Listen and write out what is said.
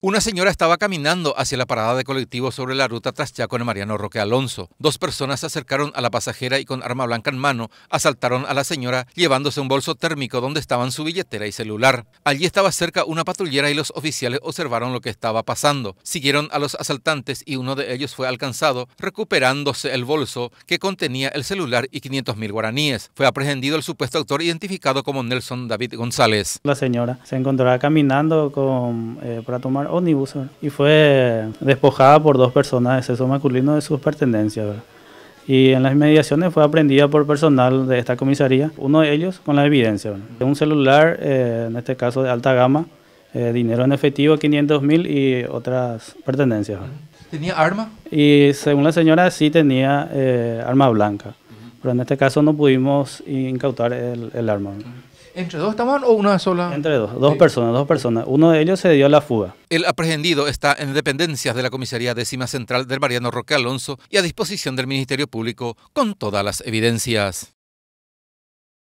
Una señora estaba caminando hacia la parada de colectivo sobre la ruta Traschaco en Mariano Roque Alonso. Dos personas se acercaron a la pasajera y con arma blanca en mano asaltaron a la señora llevándose un bolso térmico donde estaban su billetera y celular. Allí estaba cerca una patrullera y los oficiales observaron lo que estaba pasando. Siguieron a los asaltantes y uno de ellos fue alcanzado recuperándose el bolso que contenía el celular y 500 mil guaraníes. Fue aprehendido el supuesto autor identificado como Nelson David González. La señora se encontraba caminando eh, para tomar ómnibus y fue despojada por dos personas de sexo masculino de sus pertenencias. Y en las inmediaciones fue aprendida por personal de esta comisaría, uno de ellos con la evidencia. Un celular, eh, en este caso de alta gama, eh, dinero en efectivo 500 mil y otras pertenencias. ¿Tenía arma? Y según la señora sí tenía eh, arma blanca, pero en este caso no pudimos incautar el, el arma. ¿Entre dos estaban o una sola? Entre dos, dos personas, dos personas. Uno de ellos se dio a la fuga. El aprehendido está en dependencias de la Comisaría Décima Central del Mariano Roque Alonso y a disposición del Ministerio Público con todas las evidencias.